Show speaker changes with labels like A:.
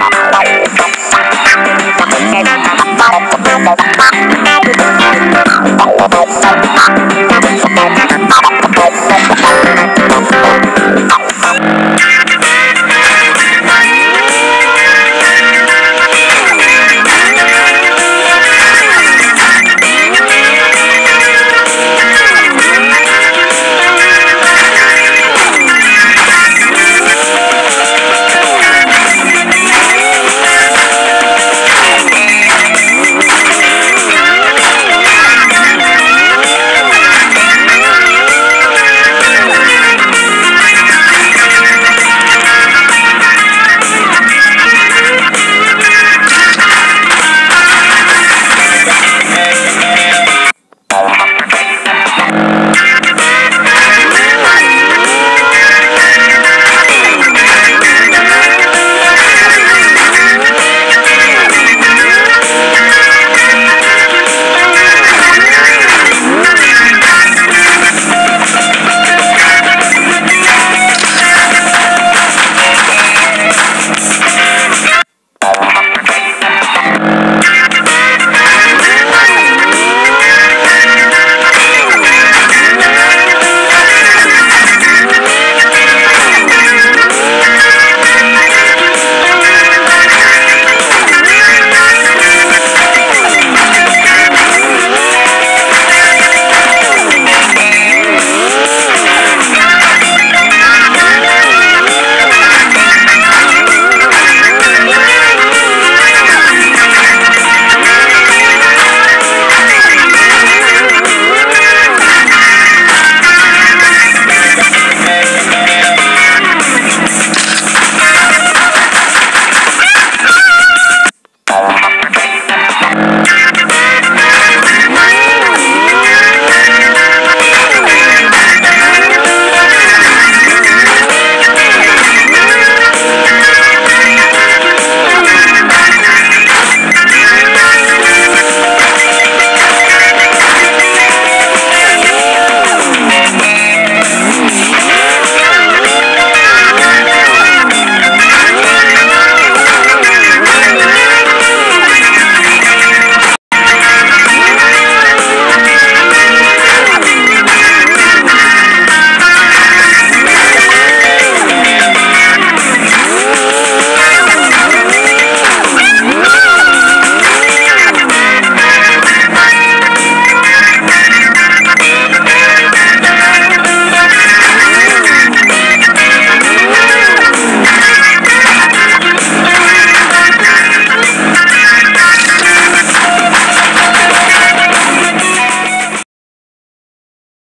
A: I'm